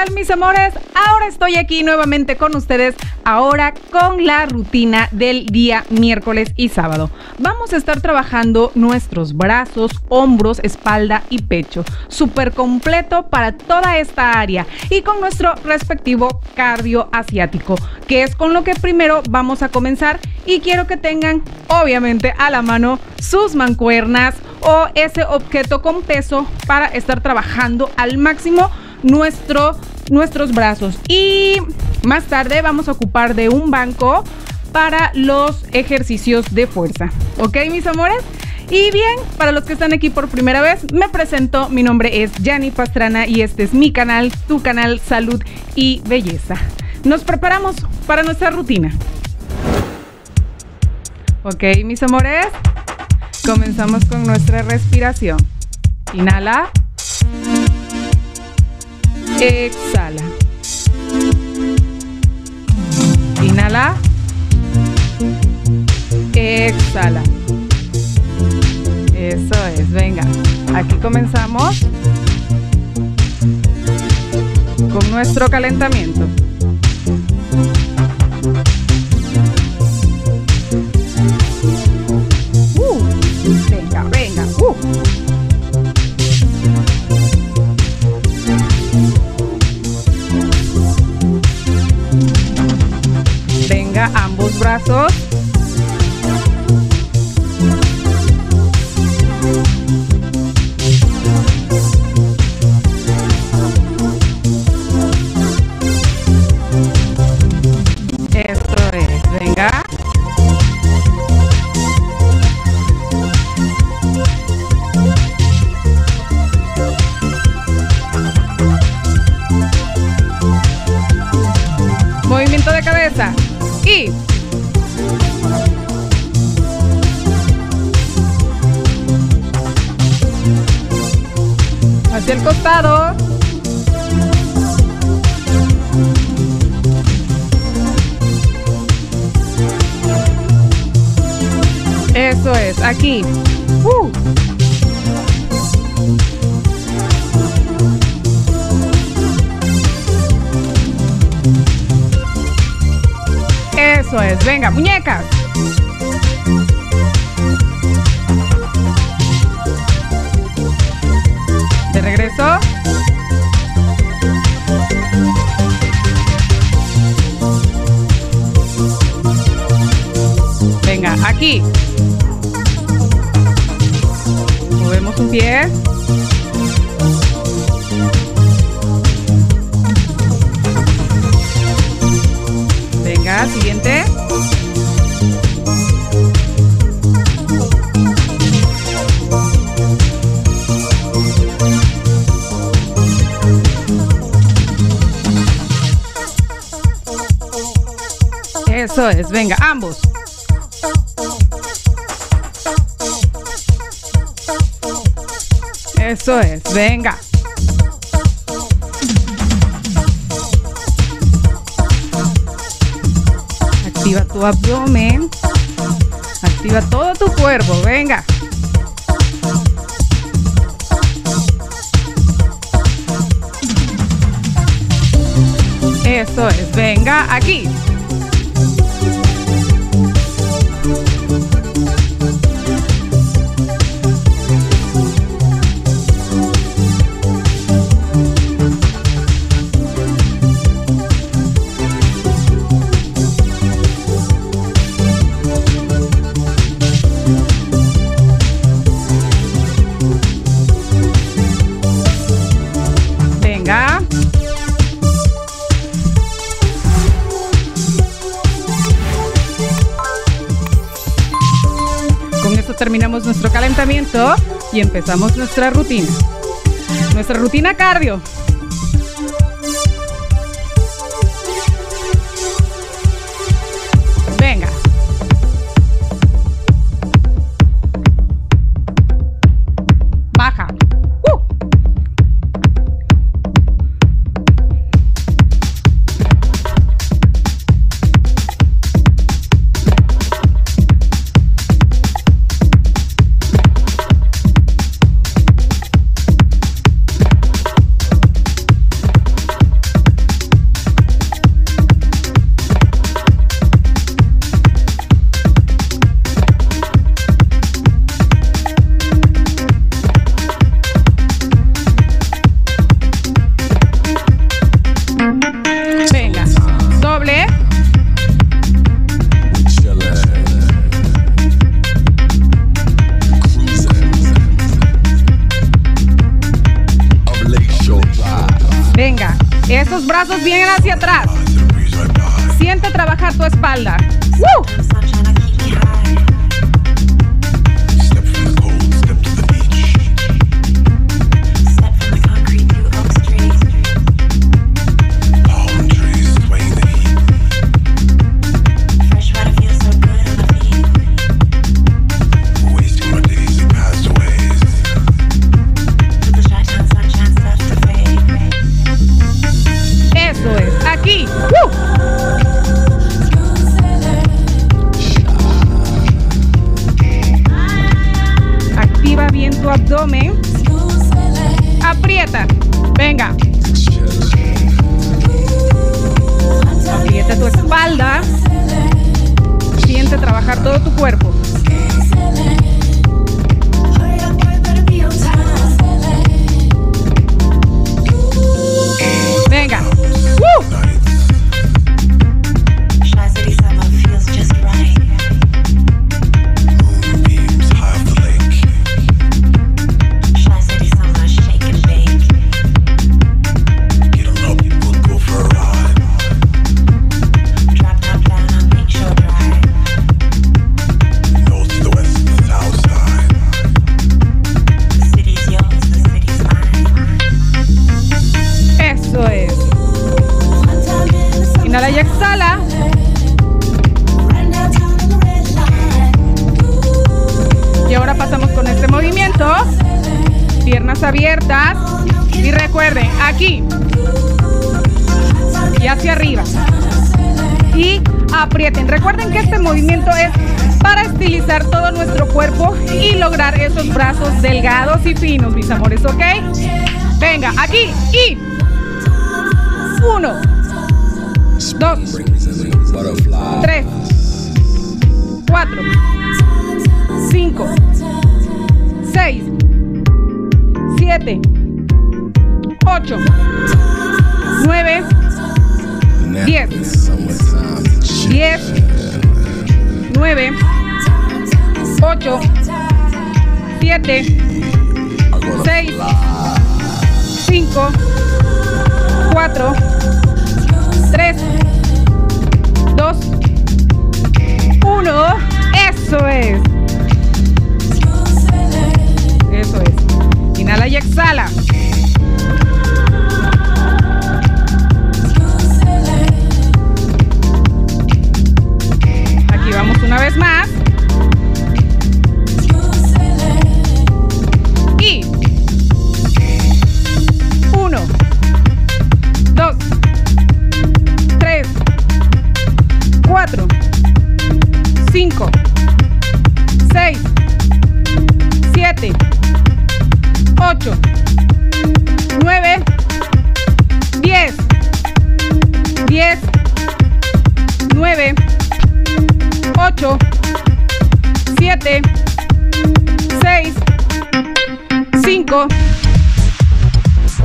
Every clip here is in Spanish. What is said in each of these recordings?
¿qué tal mis amores? Ahora estoy aquí nuevamente con ustedes, ahora con la rutina del día miércoles y sábado. Vamos a estar trabajando nuestros brazos, hombros, espalda y pecho. Súper completo para toda esta área y con nuestro respectivo cardio asiático, que es con lo que primero vamos a comenzar y quiero que tengan obviamente a la mano sus mancuernas o ese objeto con peso para estar trabajando al máximo nuestro, nuestros brazos. Y más tarde vamos a ocupar de un banco para los ejercicios de fuerza. ¿Ok, mis amores? Y bien, para los que están aquí por primera vez, me presento. Mi nombre es Yanni Pastrana y este es mi canal, tu canal Salud y Belleza. Nos preparamos para nuestra rutina. Ok, mis amores, comenzamos con nuestra respiración. Inhala. Exhala. Inhala. Exhala. Eso es, venga. Aquí comenzamos con nuestro calentamiento. Brazos. Eso es, aquí. Uh. Eso es, venga, muñecas. Venga, aquí. Movemos un pie. Venga, siguiente. Venga, ambos. Eso es, venga. Activa tu abdomen. Activa todo tu cuerpo, venga. Eso es, venga aquí. Nuestro calentamiento y empezamos nuestra rutina. Nuestra rutina cardio.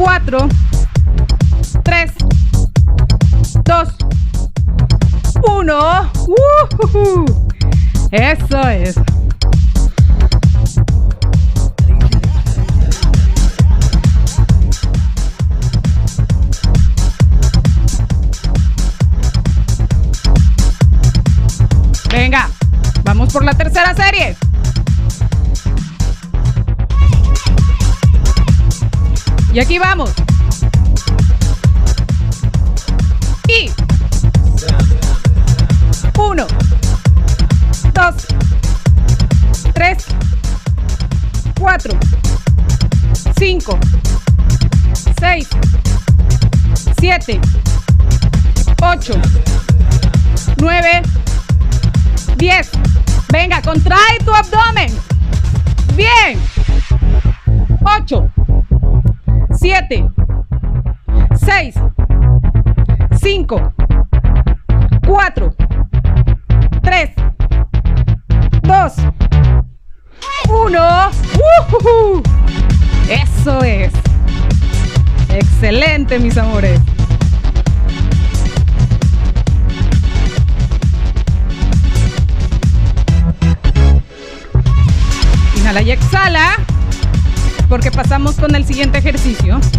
4, 3, 2, 1. Eso es. Venga, vamos por la tercera serie. Y aquí vamos. Y. Uno. Dos. Tres. Cuatro. Cinco. Seis. Siete. Ocho. Nueve. Diez. Venga, contrae tu abdomen. Bien. Ocho. 7, 6, 5, 4, 3, 2, 1. ¡Uh! Eso es. Excelente, mis amores. Inhala y exhala porque pasamos con el siguiente ejercicio.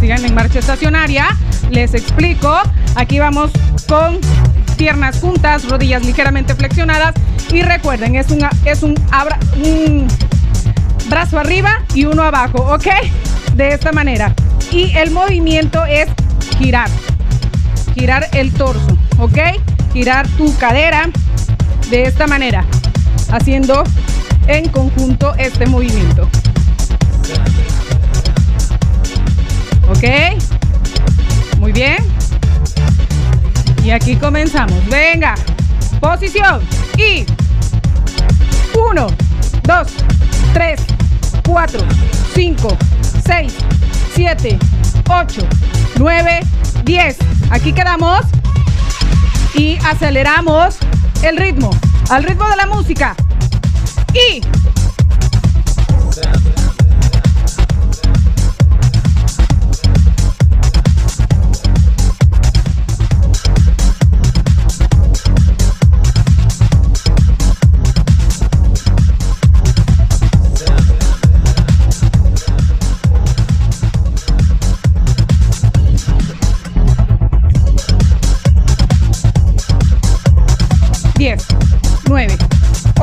Sigan en marcha estacionaria. Les explico. Aquí vamos con piernas juntas, rodillas ligeramente flexionadas. Y recuerden, es, una, es un, abra, un brazo arriba y uno abajo, ¿ok? De esta manera. Y el movimiento es girar. Girar el torso, ¿ok? Girar tu cadera de esta manera. Haciendo en conjunto este movimiento. ¿Ok? Muy bien. Y aquí comenzamos. Venga. Posición. Y. Uno, dos, tres, cuatro, cinco, seis, siete, ocho, nueve, diez. Aquí quedamos. Y aceleramos el ritmo. Al ritmo de la música. Y.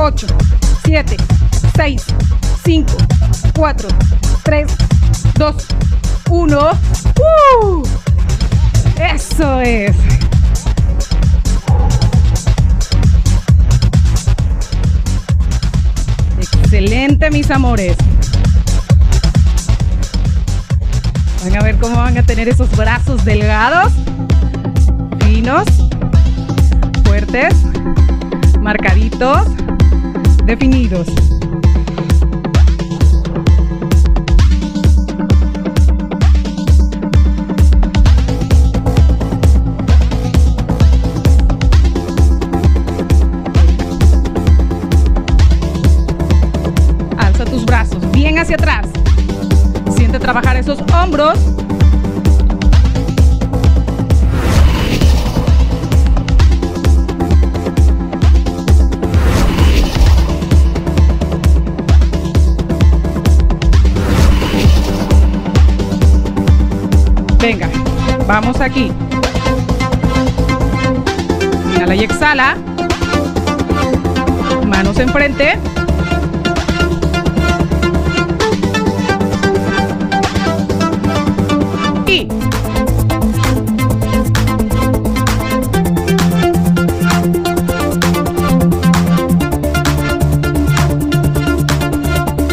7, 6, 5, 4, 3, 2, 1. ¡Uh! Eso es. Excelente, mis amores. Van a ver cómo van a tener esos brazos delgados, finos, fuertes, marcaditos definidos. Alza tus brazos bien hacia atrás. Siente trabajar esos hombros Venga, vamos aquí. Inhala y exhala. Manos enfrente.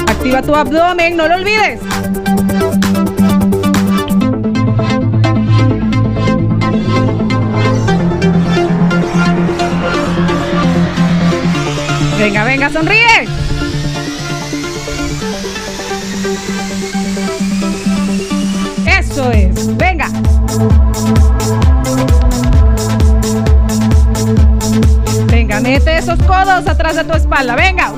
Activa tu abdomen, no lo olvides. Venga, venga, sonríe. Eso es. Venga. Venga, mete esos codos atrás de tu espalda. Venga.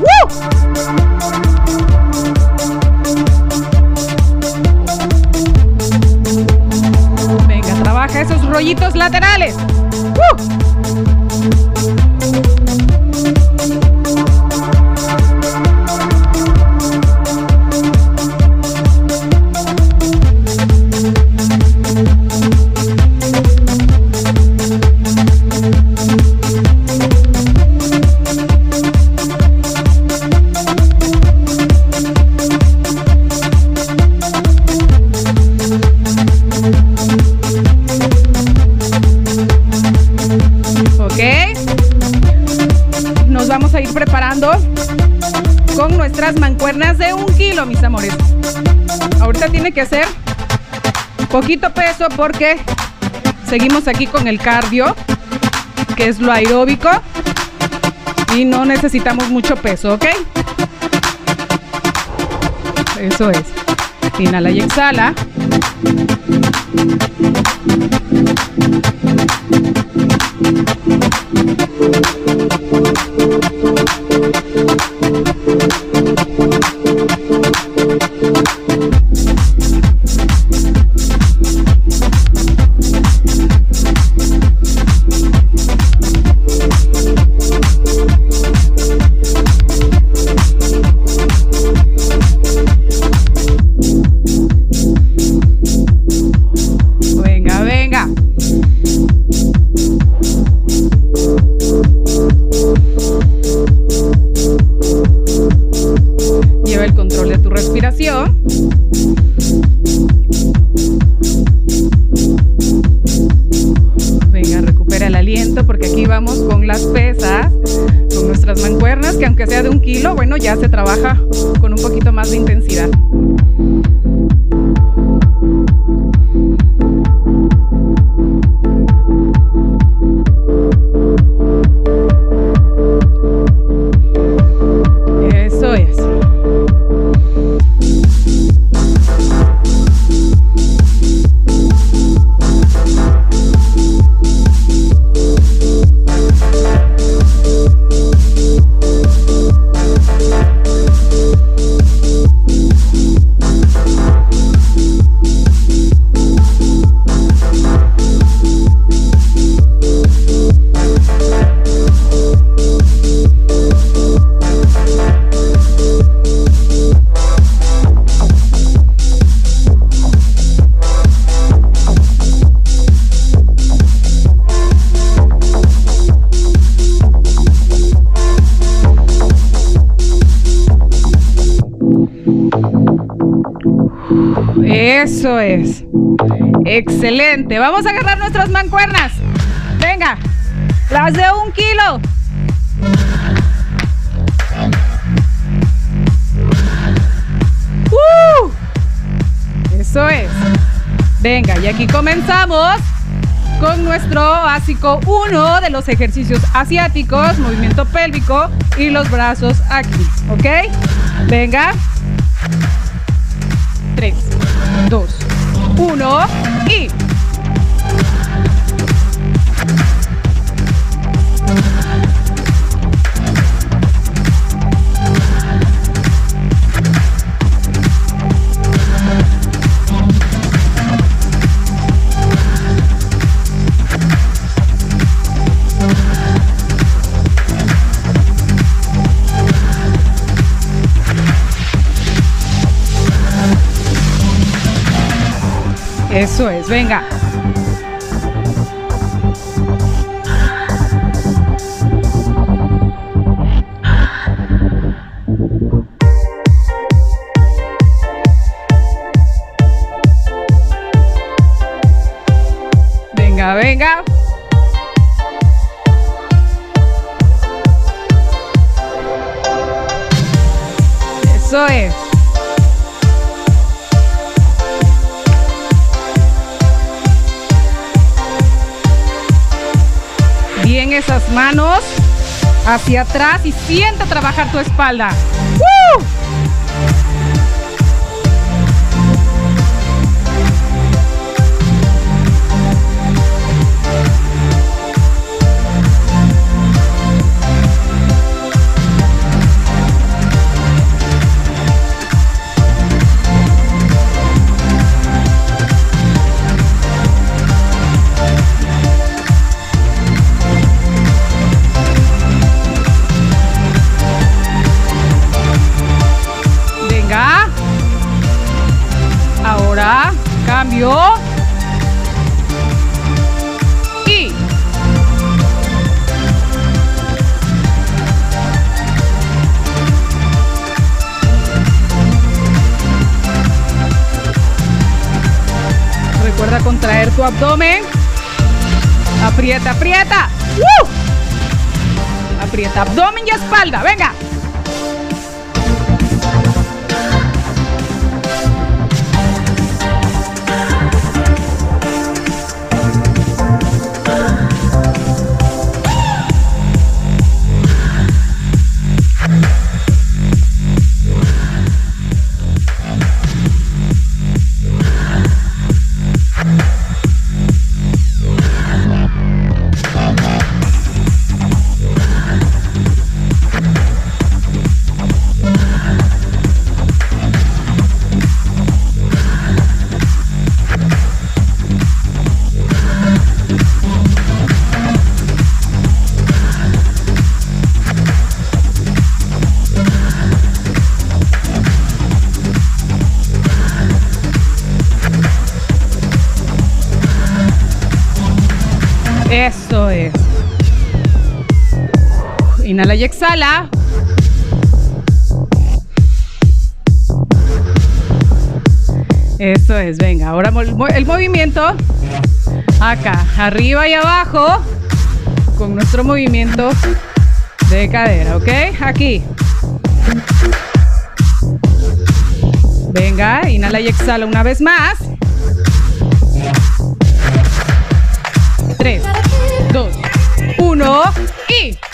Venga, trabaja esos rollitos laterales. nuestras mancuernas de un kilo, mis amores. Ahorita tiene que hacer poquito peso porque seguimos aquí con el cardio, que es lo aeróbico. Y no necesitamos mucho peso, ¿ok? Eso es. Inhala y exhala. Un kilo, bueno, ya se trabaja con un poquito más de intensidad. Eso es. Excelente. Vamos a agarrar nuestras mancuernas. Venga. Las de un kilo. ¡Uh! Eso es. Venga, y aquí comenzamos con nuestro básico 1 de los ejercicios asiáticos, movimiento pélvico y los brazos aquí, ¿ok? Venga. 3, 2, 1 y... Eso es, venga. Venga, venga. Eso es. Bien esas manos hacia atrás y sienta trabajar tu espalda. Tu abdomen. Aprieta, aprieta. Aprieta abdomen y espalda. Venga. Inhala y exhala. Eso es, venga, ahora el movimiento acá, arriba y abajo, con nuestro movimiento de cadera, ¿ok? Aquí. Venga, inhala y exhala una vez más. Tres, dos, uno y...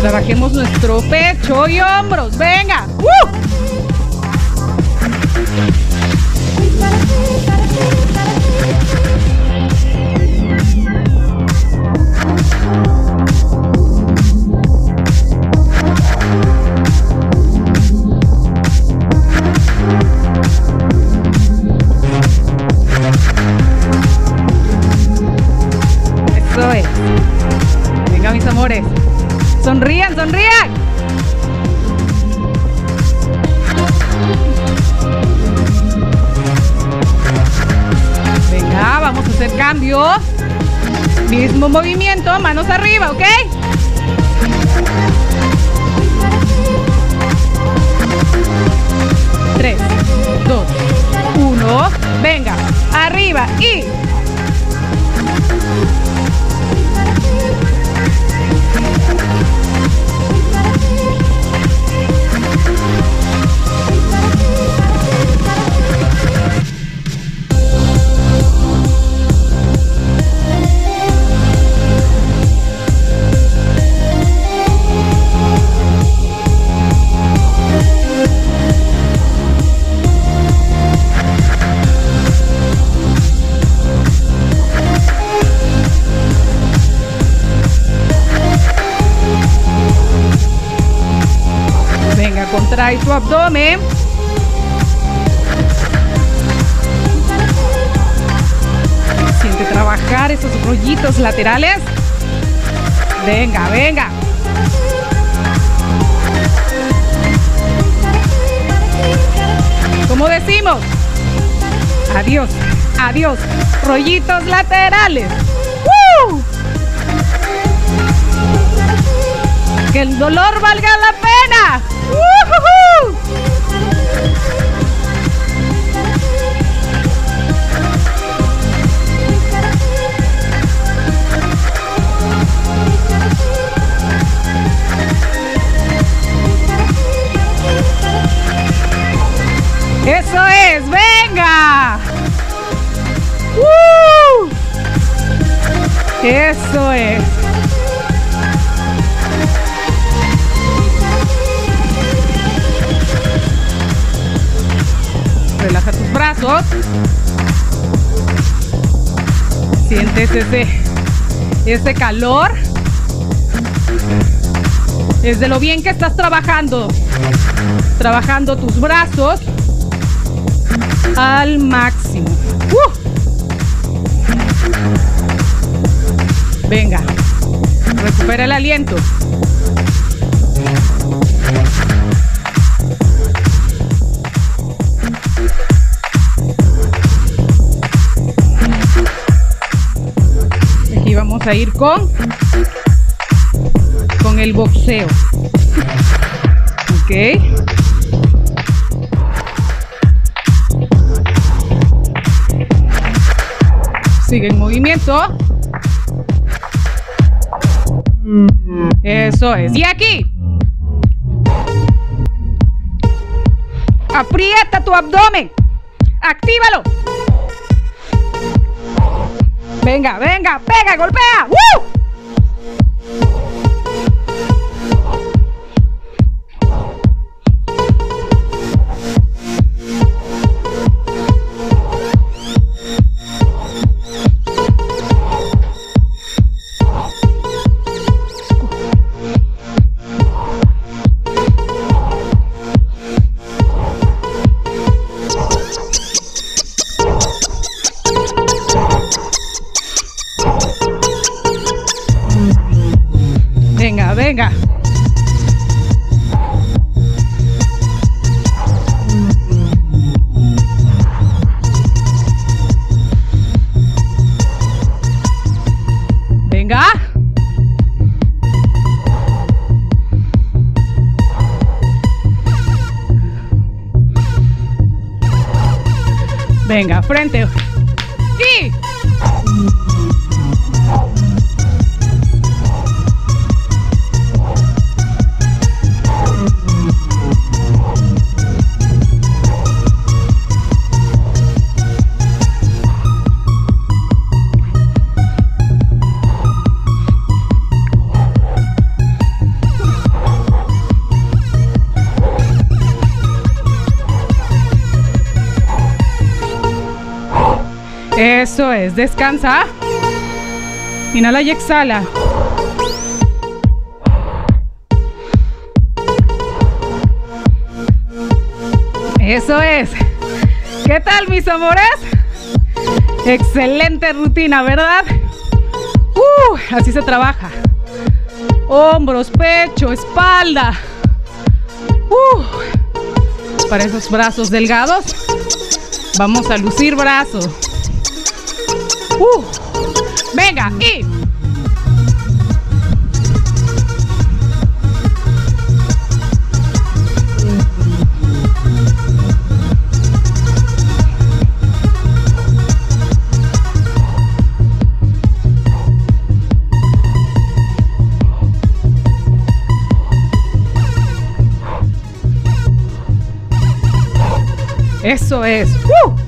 Trabajemos nuestro pecho y hombros, venga. Sonrían, abdomen. Siente trabajar esos rollitos laterales. Venga, venga. Como decimos, adiós, adiós, rollitos laterales. Que el dolor valga la pena. Eso es, venga. Eso es. Relaja tus brazos. Sientes ese, ese calor. Es de lo bien que estás trabajando. Trabajando tus brazos al máximo. Venga, recupera el aliento. Aquí vamos a ir con con el boxeo. Ok. Sigue en movimiento. Eso es. Y aquí. Aprieta tu abdomen. Actívalo. Venga, venga, pega, golpea. ¡Woo! Frente. Eso es, descansa. Inhala y exhala. Eso es. ¿Qué tal, mis amores? Excelente rutina, ¿verdad? Uh, así se trabaja. Hombros, pecho, espalda. Uh, para esos brazos delgados, vamos a lucir brazos. Uh, venga, y. Eso es. ¡Uh!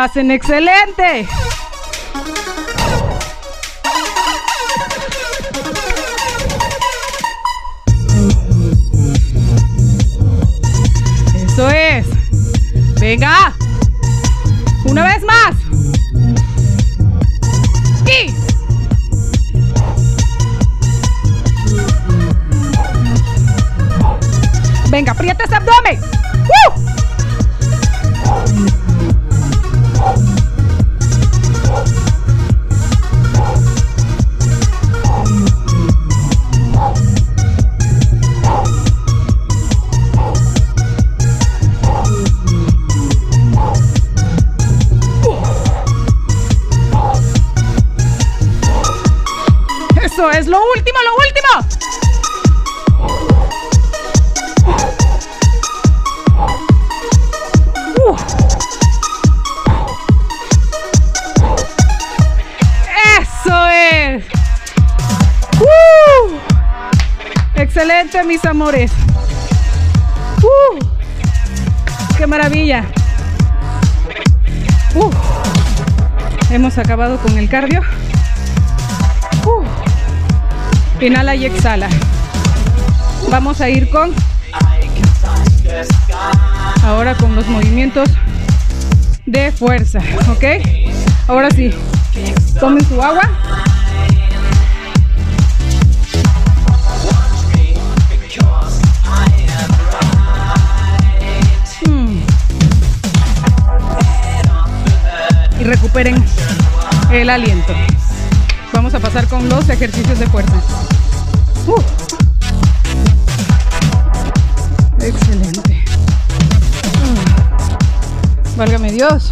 Hacen excelente. Uh. Excelente, mis amores. Uh. Qué maravilla. Uh. Hemos acabado con el cardio. Uh. Inhala y exhala. Vamos a ir con ahora con los movimientos de fuerza, ¿ok? Ahora sí, tomen su agua. Recuperen el aliento. Vamos a pasar con los ejercicios de fuerza. Uh. Excelente. Mm. Válgame Dios.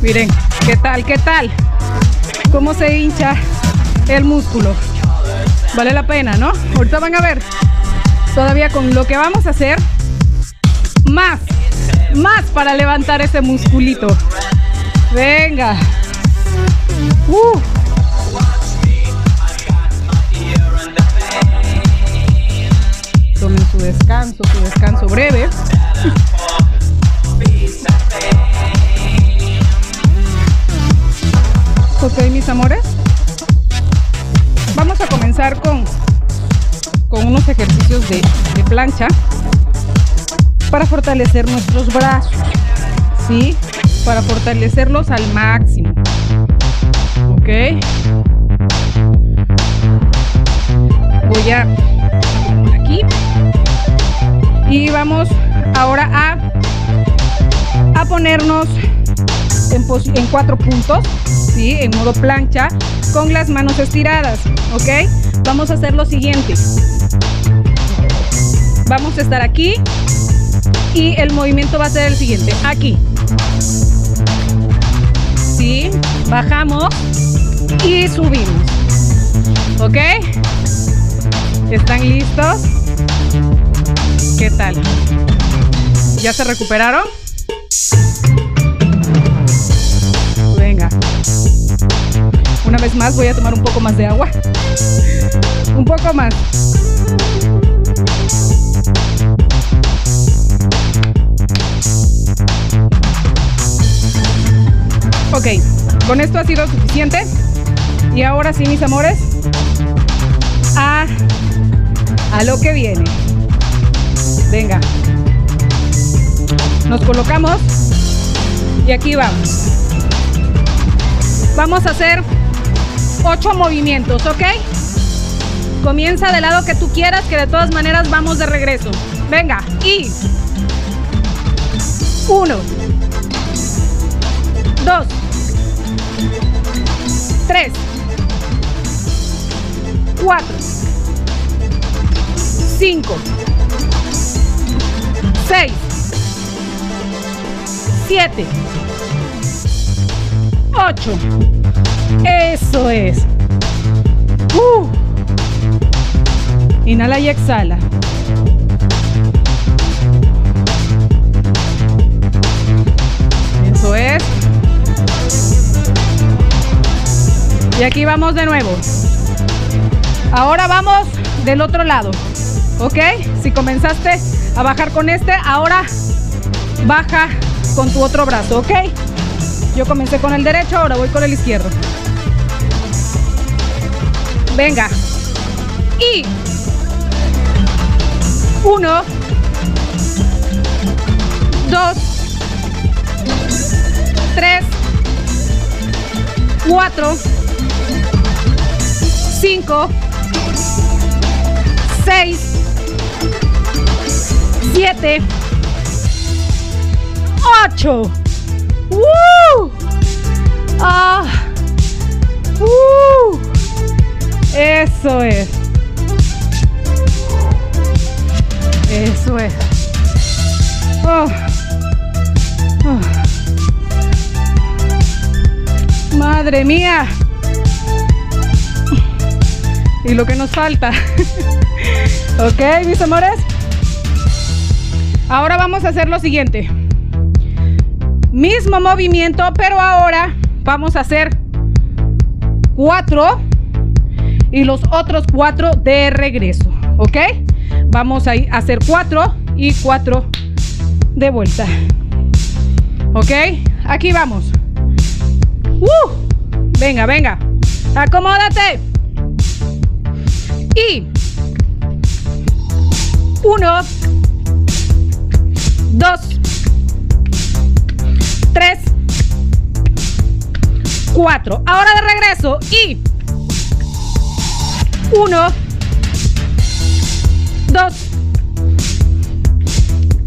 Miren, ¿qué tal? ¿Qué tal? ¿Cómo se hincha el músculo? Vale la pena, ¿no? Ahorita van a ver. Todavía con lo que vamos a hacer, más Más para levantar ese musculito. Venga. Uh. Tomen su descanso, su descanso breve. Ok, mis amores. Vamos a comenzar con, con unos ejercicios de, de plancha para fortalecer nuestros brazos. ¿Sí? Para fortalecerlos al máximo. Ok. Voy a aquí. Y vamos ahora a, a ponernos en, en cuatro puntos. ¿sí? En modo plancha con las manos estiradas, ¿ok? Vamos a hacer lo siguiente. Vamos a estar aquí y el movimiento va a ser el siguiente. Aquí. Bajamos y subimos. ¿Ok? ¿Están listos? ¿Qué tal? ¿Ya se recuperaron? Venga. Una vez más voy a tomar un poco más de agua. Un poco más. Ok, con esto ha sido suficiente. Y ahora sí, mis amores, a, a lo que viene. Venga. Nos colocamos y aquí vamos. Vamos a hacer ocho movimientos, ¿ok? Comienza del lado que tú quieras, que de todas maneras vamos de regreso. Venga, y uno, dos, 4, 5, 6, 7, 8. Eso es. Uh. Inhala y exhala. Eso es. Y aquí vamos de nuevo. Ahora vamos del otro lado. ¿Ok? Si comenzaste a bajar con este, ahora baja con tu otro brazo. ¿Ok? Yo comencé con el derecho, ahora voy con el izquierdo. Venga. Y uno, dos, tres, cuatro, cinco, seis, siete, ocho. ¡Uh! ¡Ah! ¡Uh! Eso es. Eso es. Oh. Oh. Madre mía. Y lo que nos falta. ok, mis amores. Ahora vamos a hacer lo siguiente. Mismo movimiento, pero ahora vamos a hacer cuatro y los otros cuatro de regreso. ¿Ok? Vamos a hacer cuatro y cuatro de vuelta. ¿Ok? Aquí vamos. ¡Uh! Venga, venga. Acomódate. Y uno, dos, tres, cuatro. Ahora de regreso y uno, dos,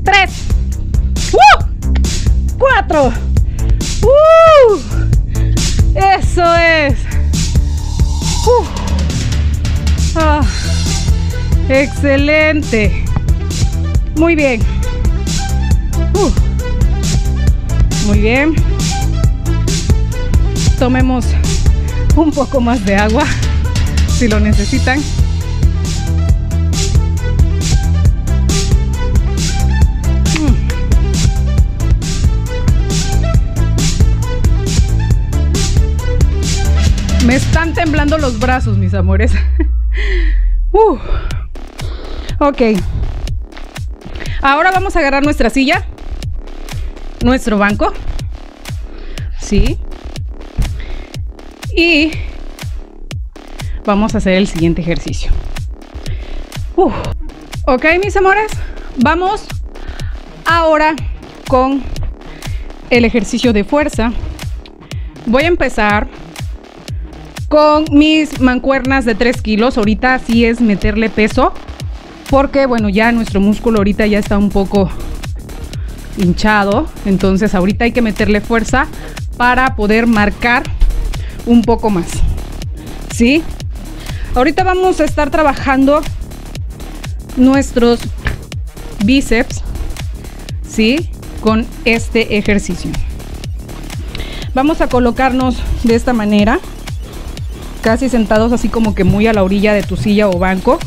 tres, ¡Uh! cuatro. ¡Uh! Eso es. ¡Uh! Oh, excelente. Muy bien. Uh, muy bien. Tomemos un poco más de agua si lo necesitan. Mm. Me están temblando los brazos, mis amores. uh. Ok. Ahora vamos a agarrar nuestra silla, nuestro banco. Sí. Y vamos a hacer el siguiente ejercicio. Uh. Ok, mis amores. Vamos ahora con el ejercicio de fuerza. Voy a empezar con mis mancuernas de 3 kilos. Ahorita sí es meterle peso. Porque bueno, ya nuestro músculo ahorita ya está un poco hinchado. Entonces ahorita hay que meterle fuerza para poder marcar un poco más. ¿Sí? Ahorita vamos a estar trabajando nuestros bíceps. ¿Sí? Con este ejercicio. Vamos a colocarnos de esta manera casi sentados así como que muy a la orilla de tu silla o banco.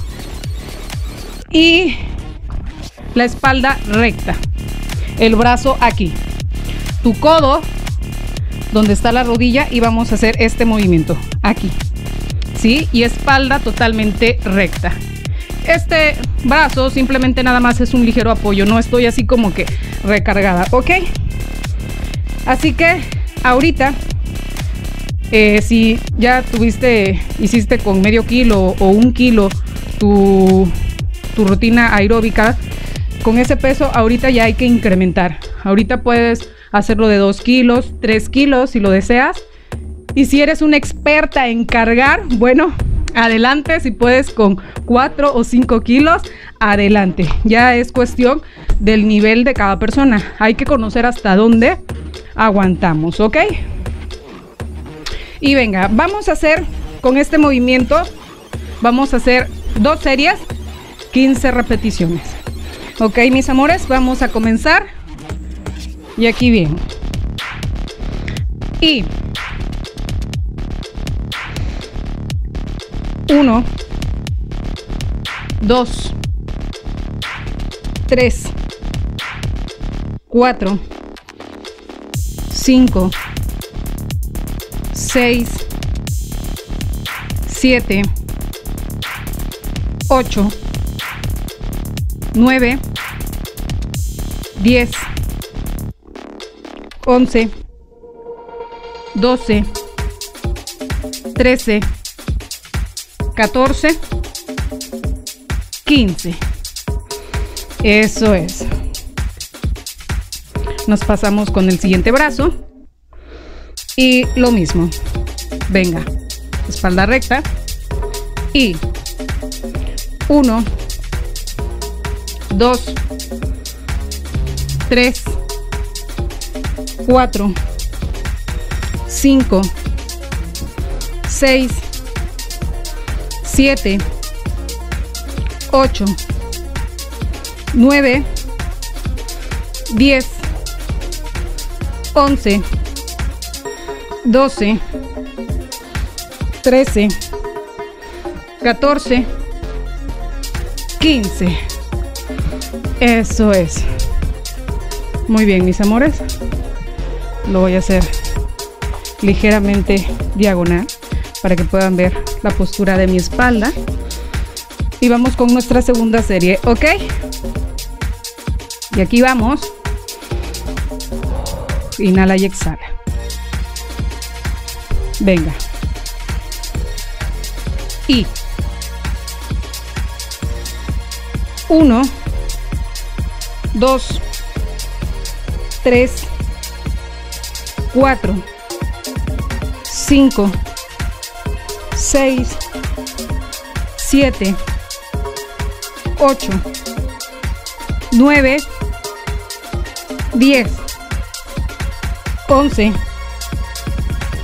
Y la espalda recta. El brazo aquí. Tu codo donde está la rodilla y vamos a hacer este movimiento aquí. ¿Sí? Y espalda totalmente recta. Este brazo simplemente nada más es un ligero apoyo, no estoy así como que recargada, ¿ok? Así que ahorita eh, si ya tuviste, hiciste con medio kilo o un kilo tu, tu rutina aeróbica, con ese peso ahorita ya hay que incrementar. Ahorita puedes hacerlo de 2 kilos, 3 kilos si lo deseas. Y si eres una experta en cargar, bueno, adelante. Si puedes con 4 o 5 kilos, adelante. Ya es cuestión del nivel de cada persona. Hay que conocer hasta dónde aguantamos, ¿ok? Y venga, vamos a hacer con este movimiento, vamos a hacer dos series, 15 repeticiones. Ok, mis amores, vamos a comenzar. Y aquí bien. Y uno, dos, tres, cuatro, cinco. 6, 7, 8, 9, 10, 11, 12, 13, 14, 15. Eso es. Nos pasamos con el siguiente brazo. Y lo mismo. Venga, espalda recta. Y 1, 2, 3, 4, 5, 6, 7, 8, 9, 10, 11, 12, 13, 14, 15. Eso es. Muy bien, mis amores. Lo voy a hacer ligeramente diagonal para que puedan ver la postura de mi espalda. Y vamos con nuestra segunda serie, ¿ok? Y aquí vamos. Inhala y exhala. Venga. Y. Uno. Dos. Tres. Cuatro. Cinco. Seis. Siete. Ocho. Nueve. Diez. Once.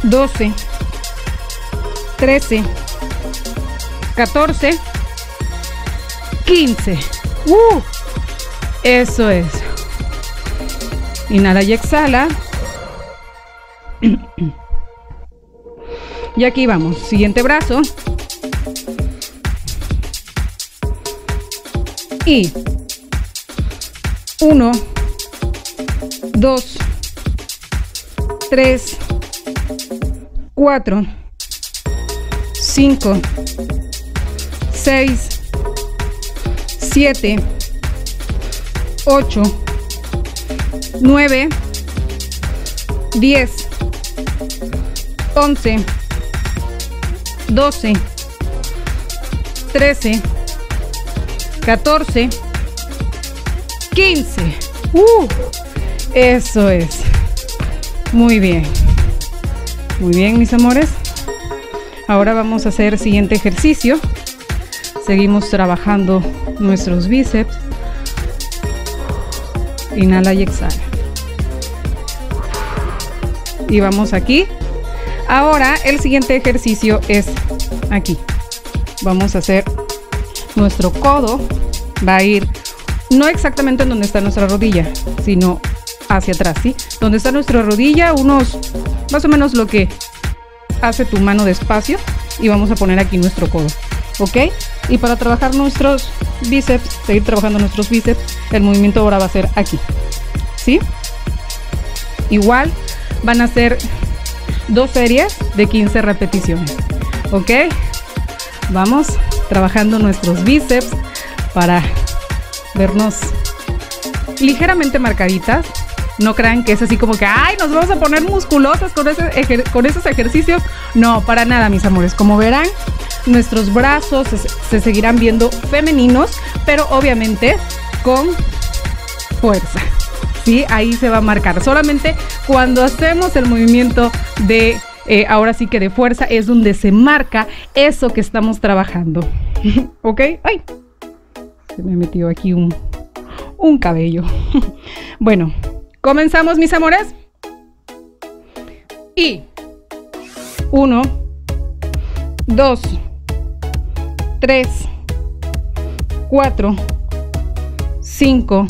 12, 13, 14, 15. ¡Uh! Eso es. Inhala y exhala. Y aquí vamos. Siguiente brazo. Y 1, 2, 3, 4, 5, 6, 7, 8, 9, 10, 11, 12, 13, 14, 15. Uh, eso es. Muy bien. Muy bien, mis amores. Ahora vamos a hacer el siguiente ejercicio. Seguimos trabajando nuestros bíceps. Inhala y exhala. Y vamos aquí. Ahora el siguiente ejercicio es aquí. Vamos a hacer nuestro codo. Va a ir no exactamente en donde está nuestra rodilla, sino hacia atrás, ¿sí? Donde está nuestra rodilla, unos más o menos lo que hace tu mano despacio y vamos a poner aquí nuestro codo, ¿ok? Y para trabajar nuestros bíceps, seguir trabajando nuestros bíceps, el movimiento ahora va a ser aquí, ¿sí? Igual van a ser dos series de 15 repeticiones, ¿ok? Vamos trabajando nuestros bíceps para vernos ligeramente marcaditas. No crean que es así como que, ay, nos vamos a poner musculosas con, con esos ejercicios. No, para nada, mis amores. Como verán, nuestros brazos se, seguirán viendo femeninos, pero obviamente con fuerza. ¿Sí? Ahí se va a marcar. Solamente cuando hacemos el movimiento de, eh, ahora sí que de fuerza, es donde se marca eso que estamos trabajando. ¿Ok? ¡Ay! Se me metió aquí un, un cabello. bueno, comenzamos mis amores. Y uno, dos, tres, cuatro, cinco,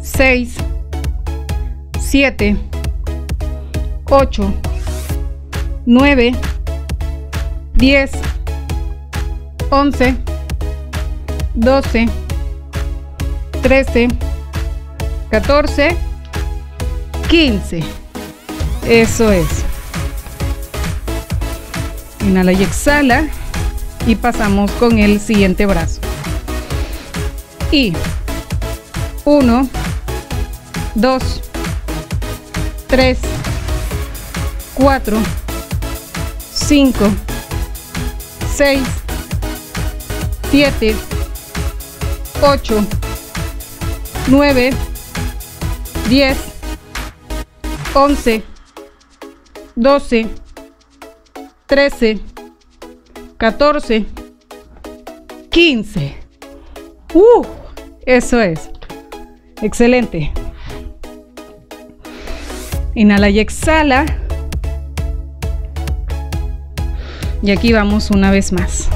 seis, siete, ocho, nueve, diez, once 12, 13, 14, 15. Eso es. Inhala y exhala. Y pasamos con el siguiente brazo. Y 1, 2, 3, 4, 5, 6, 7, 8, 9, 10, 11, 12, 13, 14, 15. ¡Uh! Eso es. Excelente. Inhala y exhala. Y aquí vamos una vez más.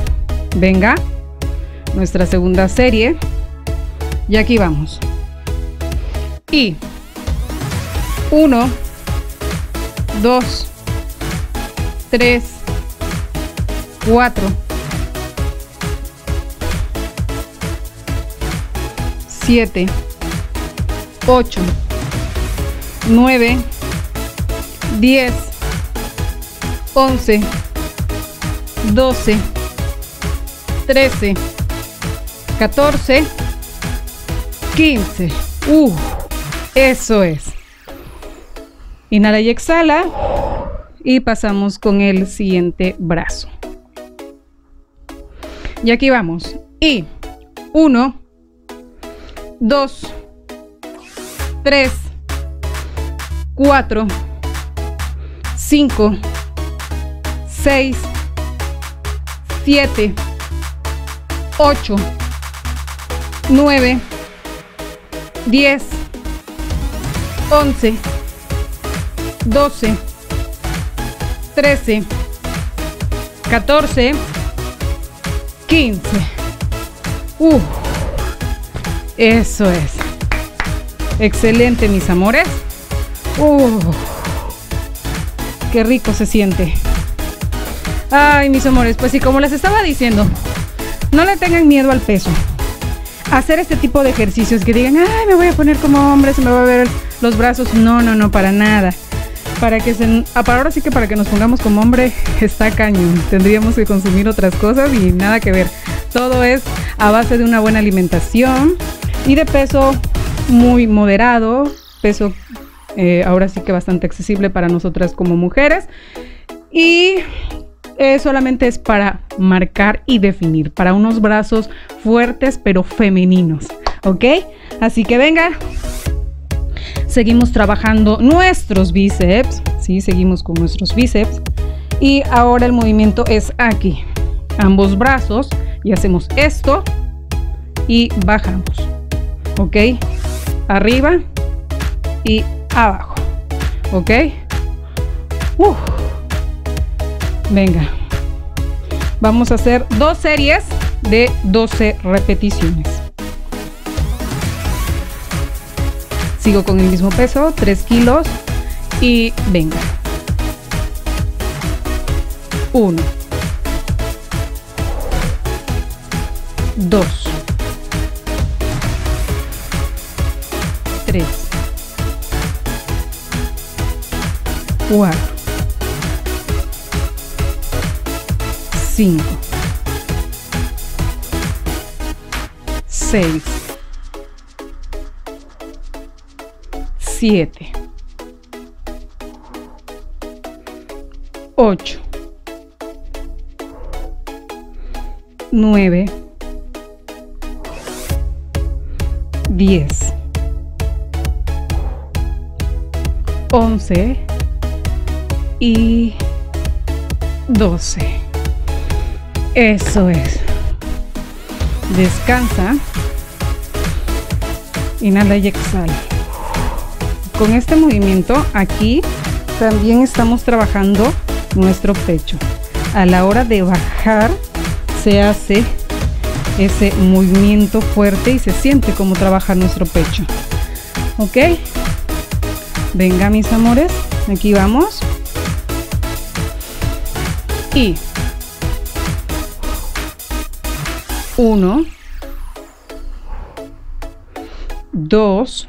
Venga, nuestra segunda serie. Y aquí vamos. Y 1, 2, 3, 4, 7, 8, 9, 10, 11, 12, 13, 14, 15. Uh, eso es. Inhala y exhala. Y pasamos con el siguiente brazo. Y aquí vamos. Y 1, 2, 3, 4, 5, 6, 7, 8, 9, 10, 11, 12, 13, 14, 15. Uh, eso es. Excelente, mis amores. Uh, qué rico se siente. Ay, mis amores, pues sí, como les estaba diciendo, no le tengan miedo al peso hacer este tipo de ejercicios que digan, ay, me voy a poner como hombre, se me va a ver los brazos. No, no, no, para nada. Para que se, ah, ahora sí que para que nos pongamos como hombre está cañón. Tendríamos que consumir otras cosas y nada que ver. Todo es a base de una buena alimentación y de peso muy moderado, peso eh, ahora sí que bastante accesible para nosotras como mujeres. Y eh, solamente es para marcar y definir, para unos brazos fuertes pero femeninos, ¿ok? Así que venga, seguimos trabajando nuestros bíceps, ¿sí? Seguimos con nuestros bíceps. Y ahora el movimiento es aquí, ambos brazos, y hacemos esto y bajamos, ¿ok? Arriba y abajo, ¿ok? Venga. Vamos a hacer dos series de 12 repeticiones. Sigo con el mismo peso, 3 kilos. Y venga. 1. 2. 3. 4. 5, 6, 7, 8, 9, 10, 11 y 12. Eso es. Descansa. Inhala y exhala. Con este movimiento aquí también estamos trabajando nuestro pecho. A la hora de bajar se hace ese movimiento fuerte y se siente como trabaja nuestro pecho. ¿Ok? Venga mis amores, aquí vamos. Y 1, 2,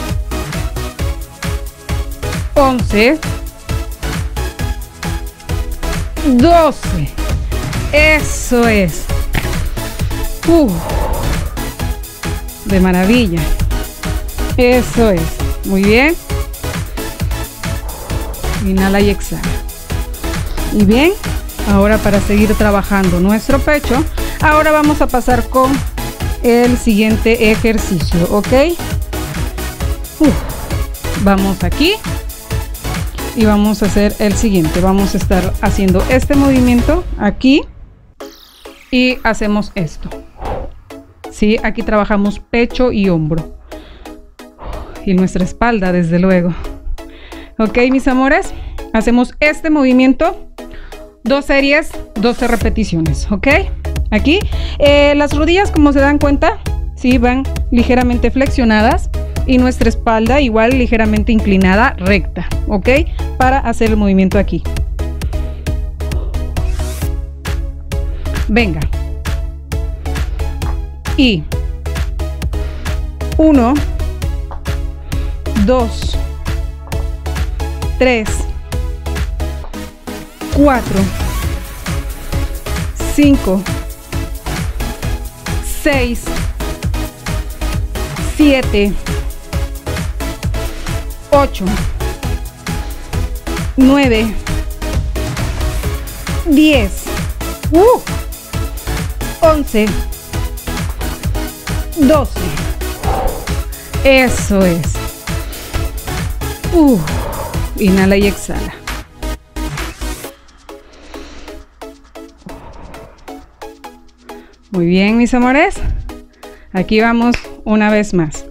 11, 12. Eso es. De maravilla. Eso es. Muy bien. Inhala y exhala. Y bien, ahora para seguir trabajando nuestro pecho, Ahora vamos a pasar con el siguiente ejercicio, ¿ok? vamos aquí y vamos a hacer el siguiente. Vamos a estar haciendo este movimiento aquí y hacemos esto. Sí, aquí trabajamos pecho y hombro. Y nuestra espalda, desde luego. Ok, mis amores. Hacemos este movimiento. Dos series, 12 repeticiones. Ok. Aquí, eh, las rodillas, como se dan cuenta, sí, van ligeramente flexionadas y nuestra espalda igual ligeramente inclinada, recta, ¿ok? Para hacer el movimiento aquí. Venga. Y. Uno, dos, tres, cuatro, cinco, 6, 7, 8, 9, 10, 11, 12. Eso es. Uh, inhala y exhala. Muy bien, mis amores. Aquí vamos una vez más.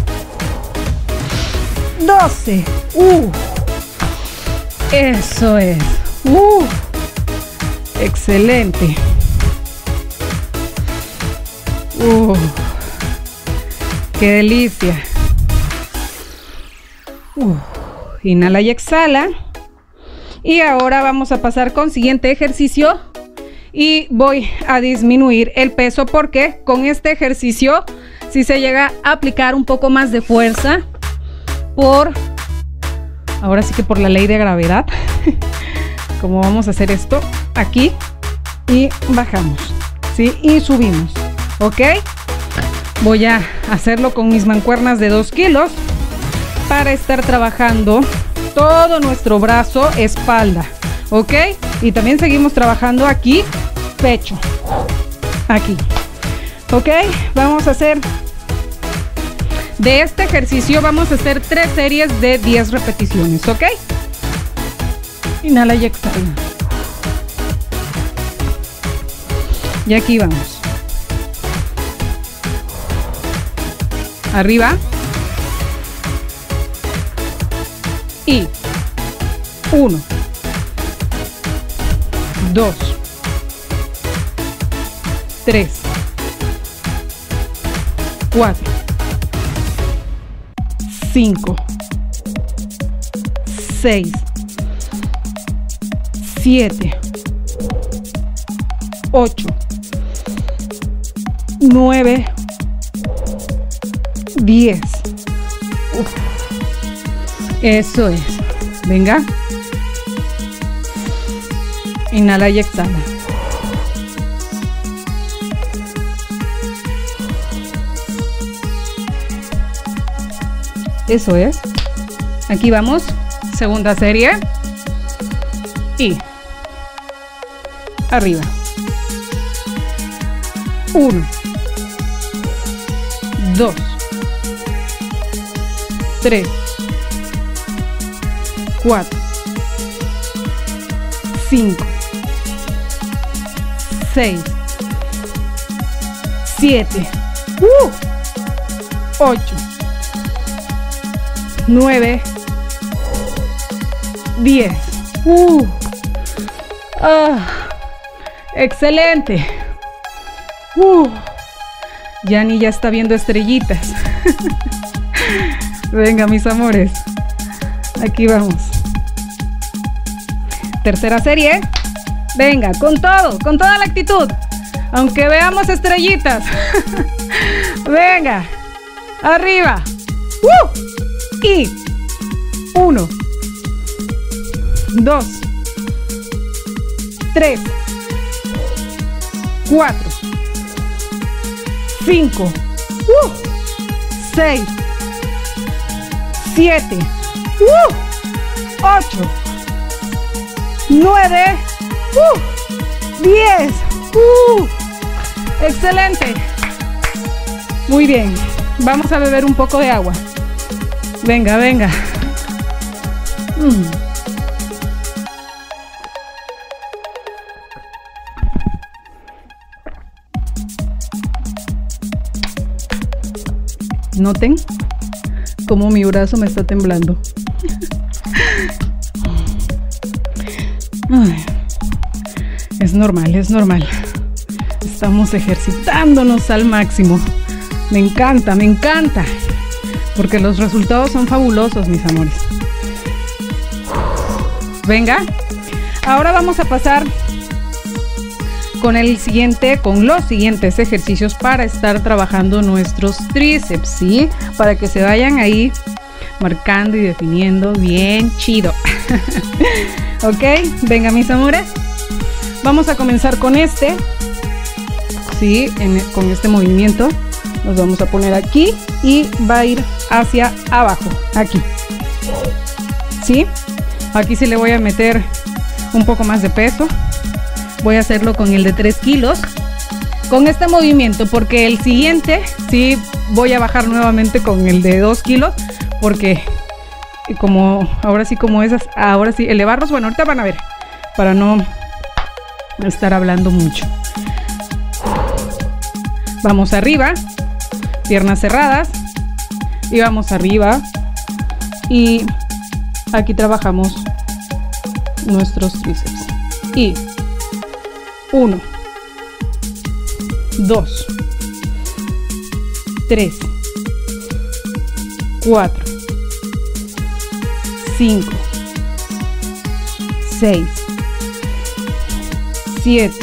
12. Uh, eso es. Uh, excelente. Uh, qué delicia. Uh, inhala y exhala. Y ahora vamos a pasar con siguiente ejercicio. Y voy a disminuir el peso porque con este ejercicio si se llega a aplicar un poco más de fuerza por, ahora sí que por la ley de gravedad, como vamos a hacer esto aquí y bajamos, ¿sí? Y subimos, ¿ok? Voy a hacerlo con mis mancuernas de 2 kilos para estar trabajando todo nuestro brazo, espalda, ¿ok? Y también seguimos trabajando aquí, pecho, aquí, ¿ok? Vamos a hacer de este ejercicio vamos a hacer tres series de 10 repeticiones, ¿ok? Inhala y exhala. Y aquí vamos. Arriba. Y uno, dos, tres, cuatro. 5, 6, 7, 8, 9, 10. Eso es. Venga. Inhala y exhala. Eso es. Aquí vamos. Segunda serie. Y arriba. Uno. Dos. Tres. Cuatro. Cinco. Seis. Siete. Uh, ocho. 9, 10. Uh. Ah. Excelente. Uh. Yani ya está viendo estrellitas. Venga, mis amores. Aquí vamos. Tercera serie. Venga, con todo, con toda la actitud. Aunque veamos estrellitas. Venga. Arriba. ¡Uh! Y 1, 2, 3, 4, 5, 6, 7, 8, 9, 10. Excelente. Muy bien. Vamos a beber un poco de agua. Venga, venga. Mm. Noten cómo mi brazo me está temblando. es normal, es normal. Estamos ejercitándonos al máximo. Me encanta, me encanta porque los resultados son fabulosos, mis amores. Venga, ahora vamos a pasar con el siguiente, con los siguientes ejercicios para estar trabajando nuestros tríceps, ¿sí? Para que se vayan ahí marcando y definiendo bien chido. ok, venga mis amores. Vamos a comenzar con este, ¿sí? con este movimiento. Nos vamos a poner aquí y va a ir hacia abajo, aquí. ¿sí? Aquí sí le voy a meter un poco más de peso. Voy a hacerlo con el de 3 kilos. Con este movimiento, porque el siguiente sí voy a bajar nuevamente con el de 2 kilos, porque como ahora sí como esas, ahora sí elevarlos, bueno, ahorita van a ver, para no estar hablando mucho. Vamos arriba, piernas cerradas, y vamos arriba, y aquí trabajamos nuestros tríceps. Y 1, 2, 3, 4, 5, 6, 7,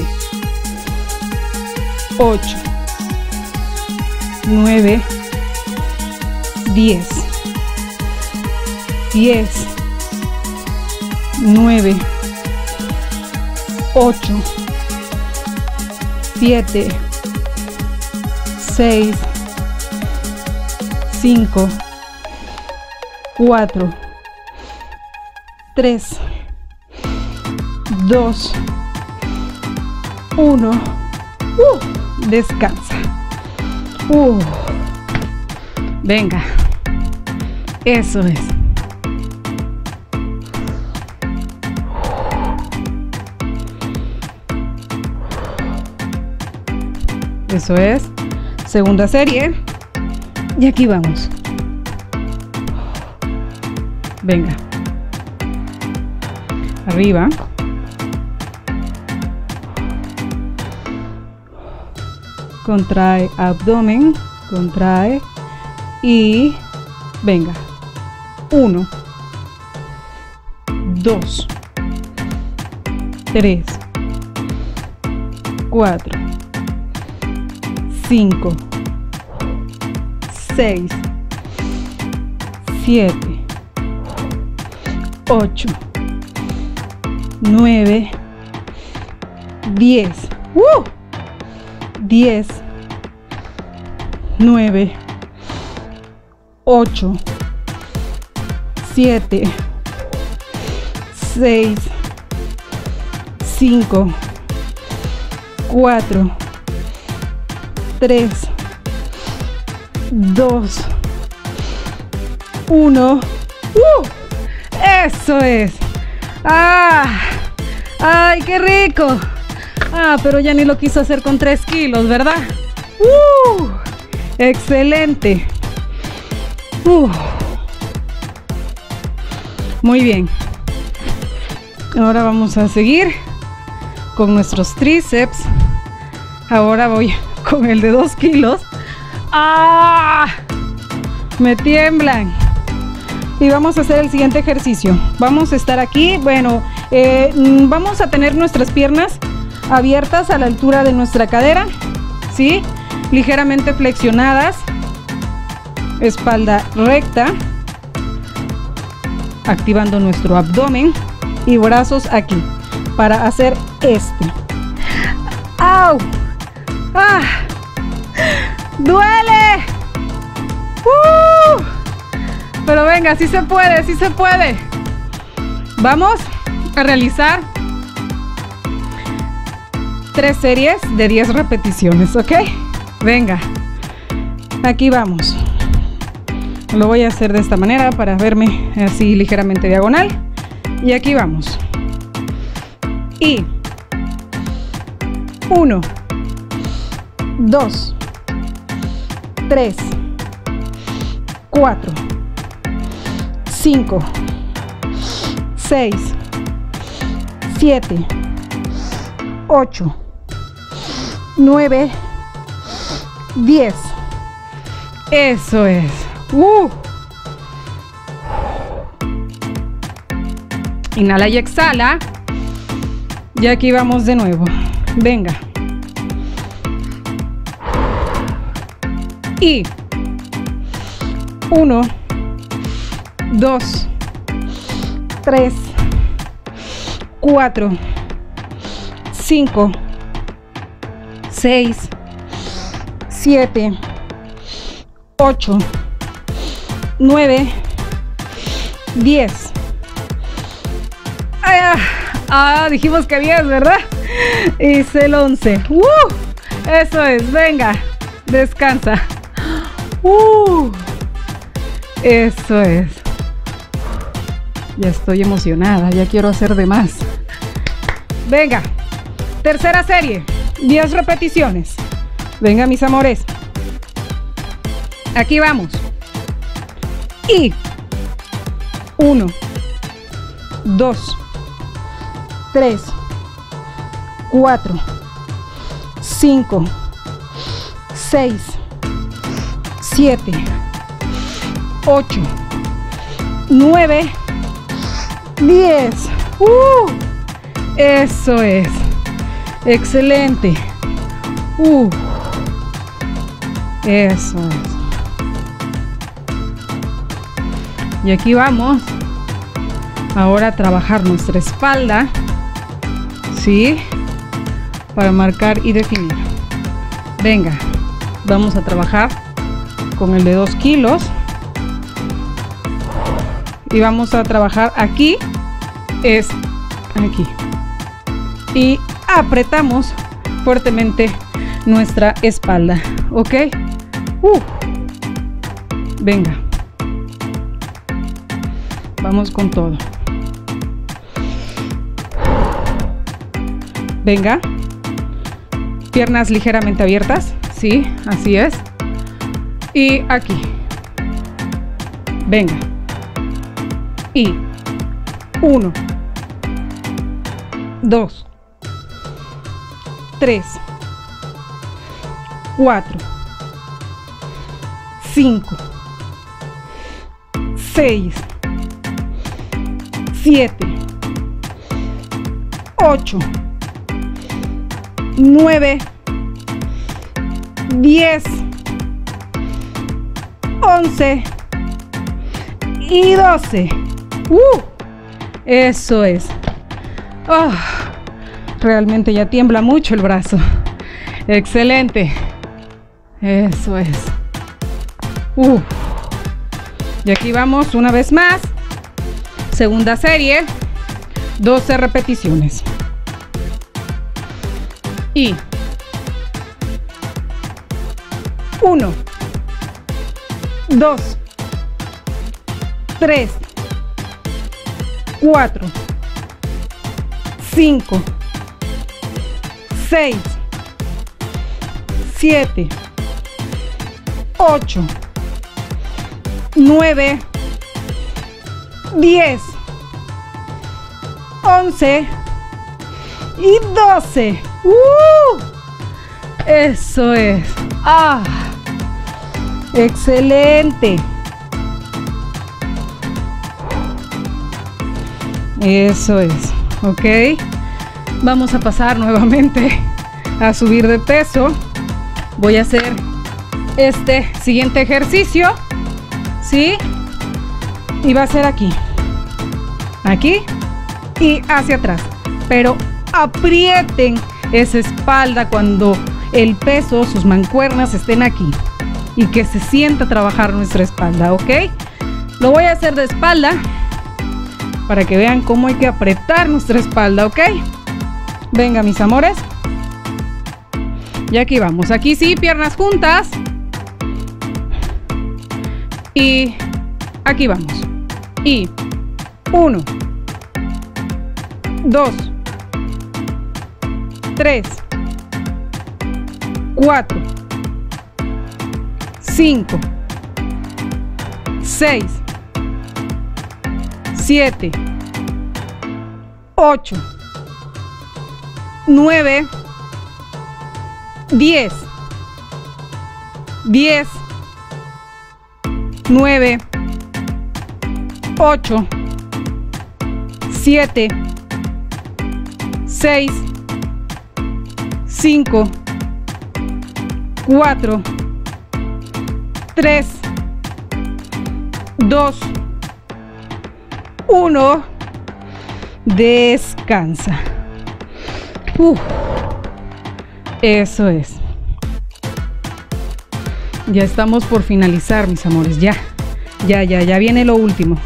8, 9, 10, 10, 9, 8, 7, 6, 5, 4, 3, 2, 1. Uh, descansa. Venga. Eso es. Eso es. Segunda serie. Y aquí vamos. Venga. Arriba. Contrae abdomen. Contrae. Y venga. Uno. Dos. Tres. Cuatro 5, 6, 7, 8, 9, 10. ¡Uh! 10, 9, 8, 7, 6, 5, 4, 3, 2, 1. Eso es. ¡Ah! ¡Ay, qué rico! Ah, pero ya ni lo quiso hacer con 3 kilos, ¿verdad? ¡Uh! Excelente. Uh. Muy bien. Ahora vamos a seguir con nuestros tríceps. Ahora voy con el de 2 kilos. ¡Ah! Me tiemblan. Y vamos a hacer el siguiente ejercicio. Vamos a estar aquí. Bueno, eh, mm, vamos a tener nuestras piernas abiertas a la altura de nuestra cadera. ¿Sí? Ligeramente flexionadas. Espalda recta. Activando nuestro abdomen. Y brazos aquí. Para hacer este. ¡Au! ¡Ah! ¡Duele! ¡Uh! Pero venga, sí se puede, sí se puede. Vamos a realizar tres series de 10 repeticiones, ¿ok? Venga, aquí vamos. Lo voy a hacer de esta manera para verme así ligeramente diagonal. Y aquí vamos. Y uno. 2, 3, 4, 5, 6, 7, 8, 9, 10. Eso es. Uh. Inhala y exhala. Y aquí vamos de nuevo. Venga. Y 1, 2, 3, 4, 5, 6, 7, 8, 9, 10. Ah, dijimos que 10, ¿verdad? Hice el 11. ¡Uh! Eso es, venga, descansa. ¡Uh! Eso es. Ya estoy emocionada, ya quiero hacer de más. Venga, tercera serie, 10 repeticiones. Venga, mis amores. Aquí vamos. Y 1, 2, 3, 4, 5, 6, 7, 8, 9, 10. ¡Uh! Eso es. Excelente. ¡Uh! Eso es. Y aquí vamos ahora a trabajar nuestra espalda. ¿Sí? Para marcar y definir. Venga, vamos a trabajar con el de 2 kilos. Y vamos a trabajar aquí. Es aquí. Y apretamos fuertemente nuestra espalda. ¿Ok? Uh. Venga. Vamos con todo. Venga. Piernas ligeramente abiertas. Sí, así es. Y aquí. Venga. Y uno. Dos. Tres. Cuatro. Cinco. Seis. Siete. Ocho. 9, 10, 11 y 12. ¡Uh! Eso es. Oh, realmente ya tiembla mucho el brazo. Excelente. Eso es. Y aquí vamos una vez más. Segunda serie. 12 repeticiones. Y 1, 2, 3, 4, 5, 6, 7, 8, 9, 10, 11 y 12. ¡Uh! Eso es. ¡Ah! Excelente. Eso es. ¿Ok? Vamos a pasar nuevamente a subir de peso. Voy a hacer este siguiente ejercicio. ¿Sí? Y va a ser aquí. Aquí y hacia atrás. Pero aprieten esa espalda cuando el peso, sus mancuernas estén aquí y que se sienta trabajar nuestra espalda, ¿ok? Lo voy a hacer de espalda para que vean cómo hay que apretar nuestra espalda, ¿ok? Venga, mis amores. Y aquí vamos. Aquí sí, piernas juntas. Y aquí vamos. Y uno, dos, 3, 4, 5, 6, 7, 8, 9, 10, 10, 9, 8, 7, 6, 5, 4, 3, 2, 1. Descansa. Eso es. Ya estamos por finalizar, mis amores. Ya, ya, ya, ya viene lo último.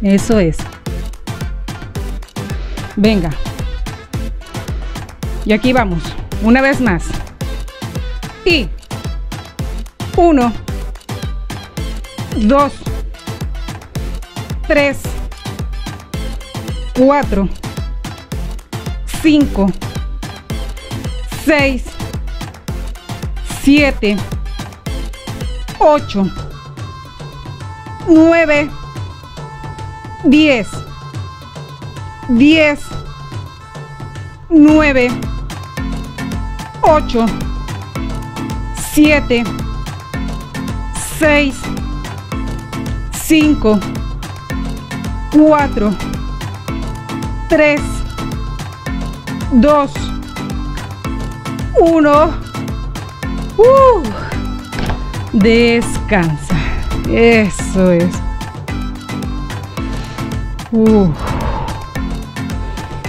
Eso es. Venga. Y aquí vamos. Una vez más. Y uno, dos, tres, cuatro, cinco, seis, siete, ocho, nueve, diez, diez, nueve, ocho, siete, seis, cinco, cuatro, tres, dos, uno. Uh, descansa. Eso es. Uh,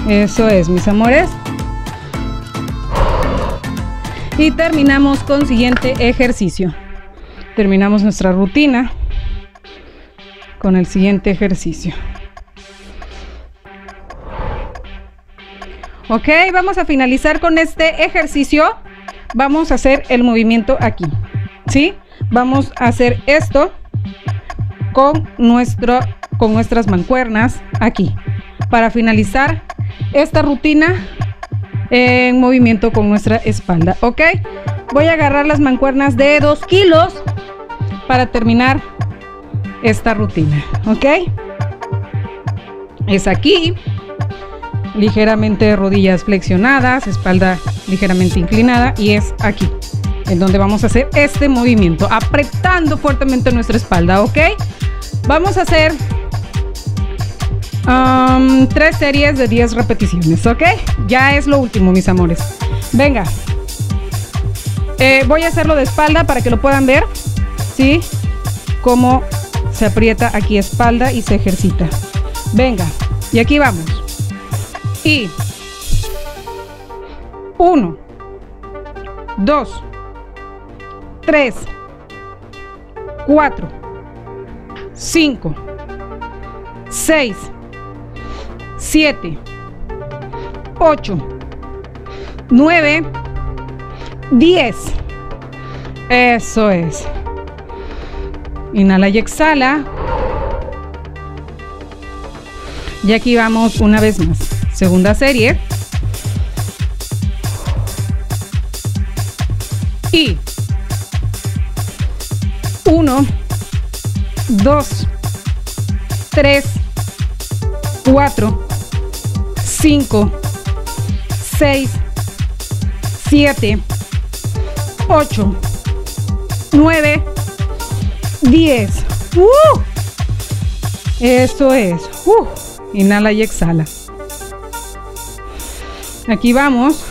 eso es, mis amores. Y terminamos con siguiente ejercicio. Terminamos nuestra rutina con el siguiente ejercicio. Ok, vamos a finalizar con este ejercicio. Vamos a hacer el movimiento aquí. ¿Sí? Vamos a hacer esto con, nuestro, con nuestras mancuernas aquí. Para finalizar esta rutina en movimiento con nuestra espalda. ¿Ok? Voy a agarrar las mancuernas de 2 kilos para terminar esta rutina. ¿Ok? Es aquí ligeramente rodillas flexionadas, espalda ligeramente inclinada y es aquí en donde vamos a hacer este movimiento, apretando fuertemente nuestra espalda, ¿ok? Vamos a hacer um, tres series de 10 repeticiones, ¿ok? Ya es lo último, mis amores. Venga. Eh, voy a hacerlo de espalda para que lo puedan ver, ¿sí? Cómo se aprieta aquí espalda y se ejercita. Venga, y aquí vamos. Y uno, dos, tres, cuatro, cinco, seis, siete, ocho, nueve, diez. Eso es. Inhala y exhala. Y aquí vamos una vez más. Segunda serie. Y 1, 2, 3, 4, 5, 6, 7, 8, 9, 10. ¡Uh! Eso es. ¡Uh! Inhala y exhala. Aquí vamos.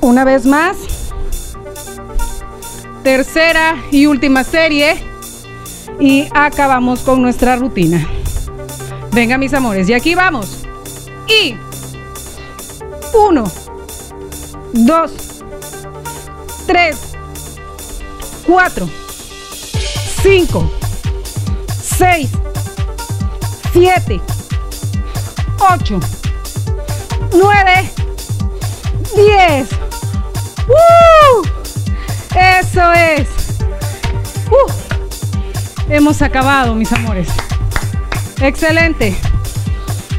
Una vez más. Tercera y última serie. Y acabamos con nuestra rutina. Venga, mis amores. Y aquí vamos. Y. Uno. Dos. Tres. Cuatro. Cinco. Seis. Siete. Ocho. 9, 10. ¡Uh! Eso es. ¡Uh! Hemos acabado, mis amores. Excelente.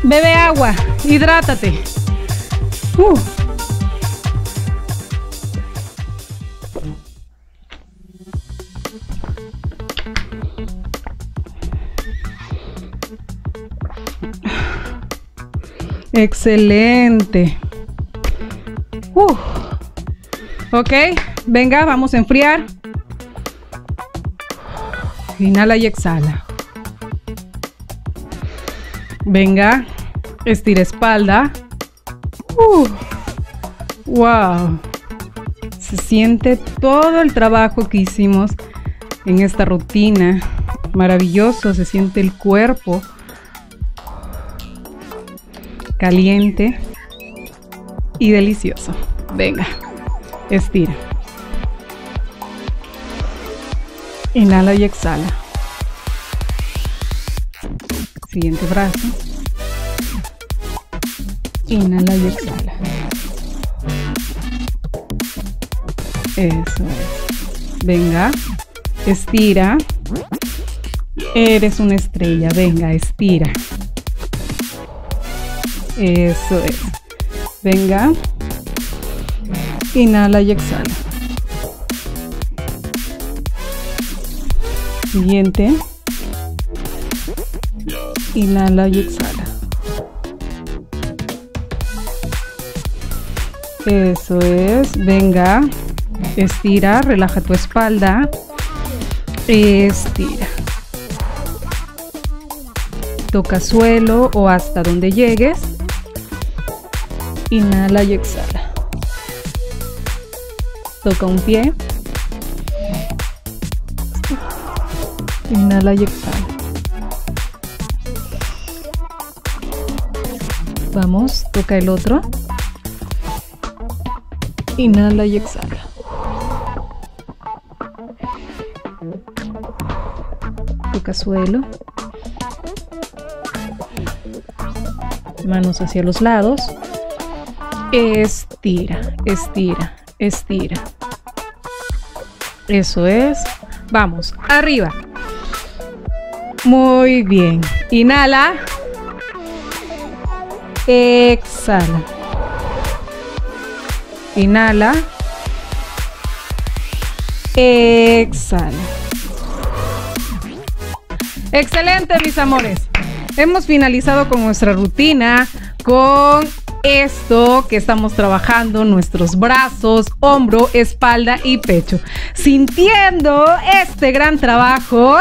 Bebe agua, hidrátate. ¡Uh! Excelente. Ok, venga, vamos a enfriar. Inhala y exhala. Venga, estira espalda. wow. Se siente todo el trabajo que hicimos en esta rutina. Maravilloso, se siente el cuerpo caliente y delicioso. Venga, estira. Inhala y exhala. Siguiente brazo. Inhala y exhala. Eso es. Venga, estira. Eres una estrella. Venga, estira. Eso es. Venga. Inhala y exhala. Siguiente. Inhala y exhala. Eso es. Venga. Estira, relaja tu espalda. Estira. Toca suelo o hasta donde llegues. Inhala y exhala. Toca un pie. Inhala y exhala. Vamos, toca el otro. Inhala y exhala. Toca suelo. Manos hacia los lados. Estira, estira, estira. Eso es. Vamos, arriba. Muy bien. Inhala. Exhala. Inhala. Exhala. Excelente, mis amores. Hemos finalizado con nuestra rutina, con esto que estamos trabajando, nuestros brazos, hombro, espalda y pecho. Sintiendo este gran trabajo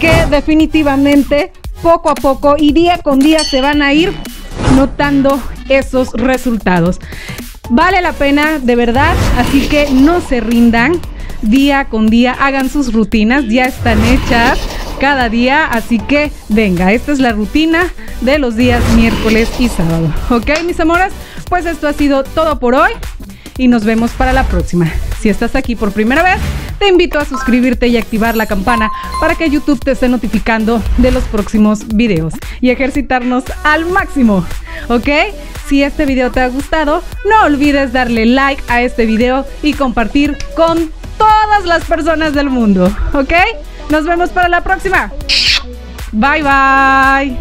que definitivamente poco a poco y día con día se van a ir notando esos resultados. Vale la pena, de verdad, así que no se rindan. Día con día hagan sus rutinas, ya están hechas cada día, así que venga, esta es la rutina de los días miércoles y sábado. ¿Ok, mis amores? Pues esto ha sido todo por hoy y nos vemos para la próxima. Si estás aquí por primera vez, te invito a suscribirte y activar la campana para que YouTube te esté notificando de los próximos videos y ejercitarnos al máximo. ¿Ok? Si este video te ha gustado, no olvides darle like a este video y compartir con todas las personas del mundo. ¿Ok? Nos vemos para la próxima. Bye bye.